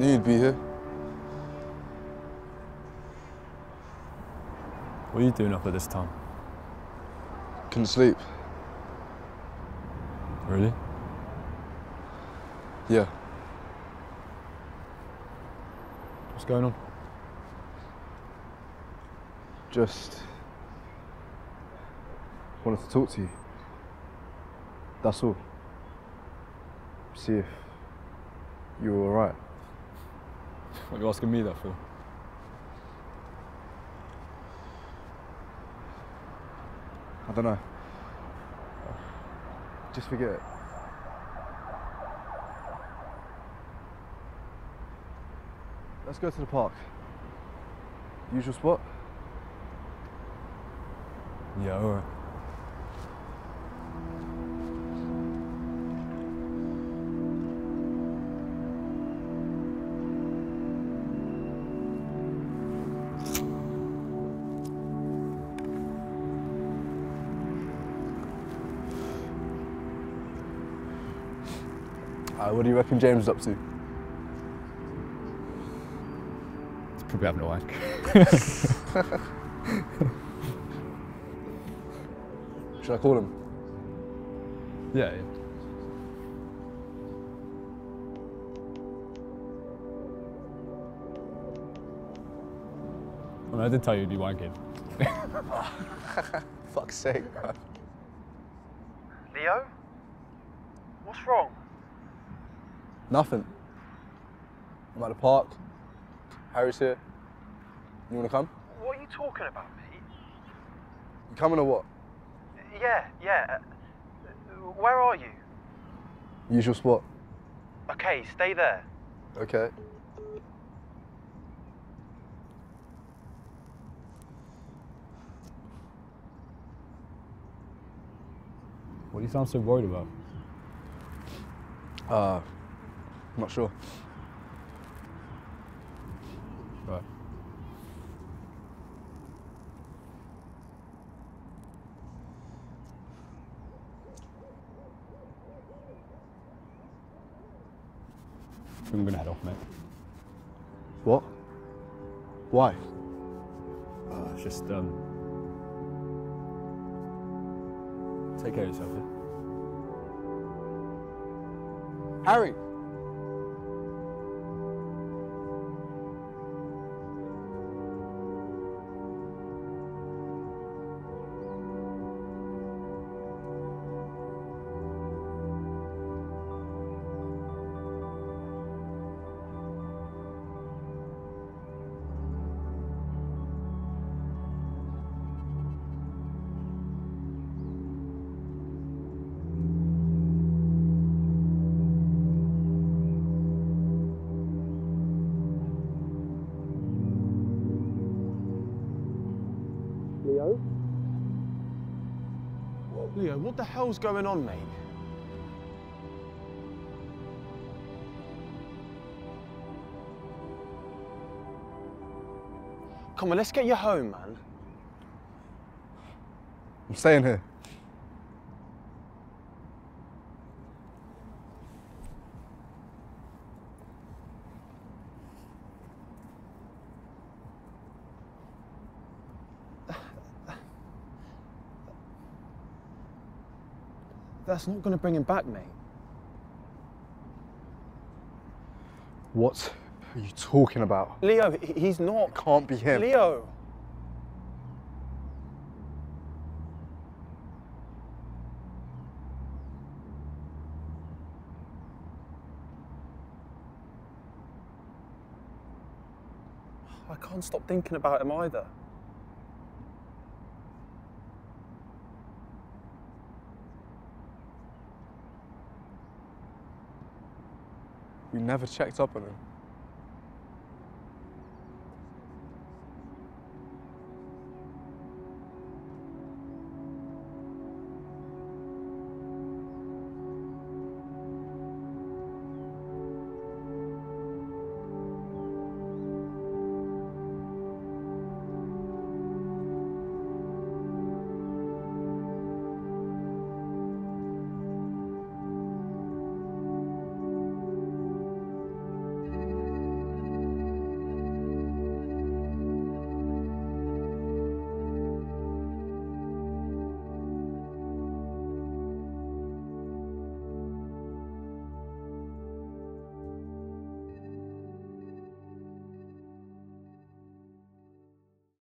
Knew you'd be here. What are you doing up at this time? Couldn't sleep. Really? Yeah. What's going on? Just wanted to talk to you. That's all. See if you were alright. What are you asking me that for? I don't know. Just forget it. Let's go to the park. Usual spot? Yeah, alright. Uh, what do you reckon James is up to? It's probably having a wank. Should I call him? yeah, yeah. I, mean, I did tell you you'd be wanking. Fuck's sake, man. Leo? What's wrong? Nothing. I'm at the park. Harry's here. You wanna come? What are you talking about, mate? You coming or what? Yeah, yeah. Uh, Where are you? Usual spot. Okay, stay there. Okay. What do you sound so worried about? Uh, I'm not sure. Right. I'm gonna head off, mate. What? Why? Uh, it's just, um. Take care of yourself, yeah? Harry! Leo, what the hell's going on, mate? Come on, let's get you home, man. I'm staying here. That's not going to bring him back, mate. What are you talking about? Leo, he's not. Can't be him. Leo! I can't stop thinking about him either. We never checked up on him.